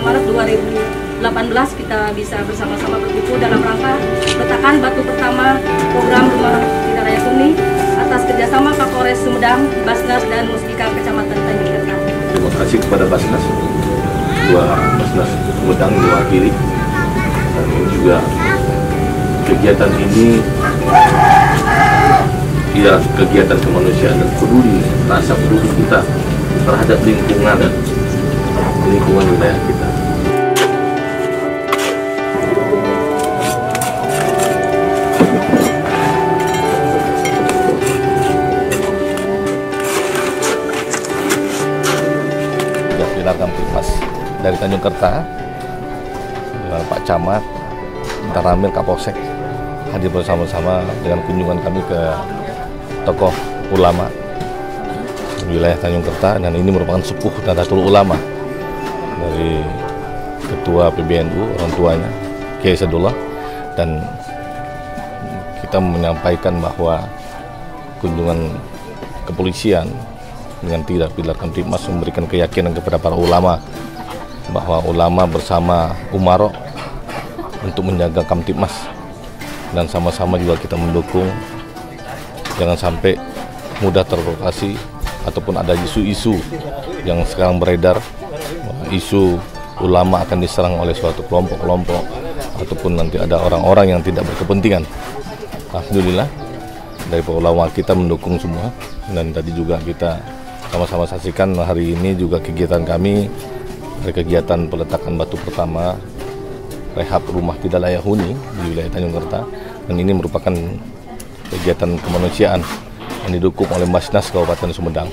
18 kita bisa bersama-sama berkumpul dalam rangka letakkan batu pertama program Rumah Tidak Layak Huni atas kerjasama Kapolres Sumedang, Basnas, dan Muspika Kecamatan Tanjung. Terima kasih kepada Basnas, dua Basnas Sumedang diwakili. Dan ini juga kegiatan ini ya kegiatan kemanusiaan dan peduli rasa peduli kita terhadap lingkungan dan lingkungan wilayah kita. Sudah dilarang Mas dari Tanjung Kerta dengan Pak Camat, Taramil Kapolsek hadir bersama-sama dengan kunjungan kami ke tokoh ulama wilayah Tanjung Kerta. Dan ini merupakan sepuh Nahdlatul Ulama dari Ketua PBNU orang tuanya Kiai Sadullah dan kita menyampaikan bahwa kunjungan kepolisian dengan tidak Pilar Kamtipmas memberikan keyakinan kepada para ulama bahwa ulama bersama Umaro untuk menjaga Kamtipmas dan sama-sama juga kita mendukung. Jangan sampai mudah terprovokasi ataupun ada isu-isu yang sekarang beredar isu ulama akan diserang oleh suatu kelompok-kelompok ataupun nanti ada orang-orang yang tidak berkepentingan. Alhamdulillah dari para ulama kita mendukung semua. Dan tadi juga kita sama-sama saksikan hari ini juga kegiatan kami dari kegiatan peletakan batu pertama rehab rumah tidak layak huni di wilayah Tanjung Kerta dan ini merupakan kegiatan kemanusiaan yang didukung oleh Basnas Kabupaten Sumedang.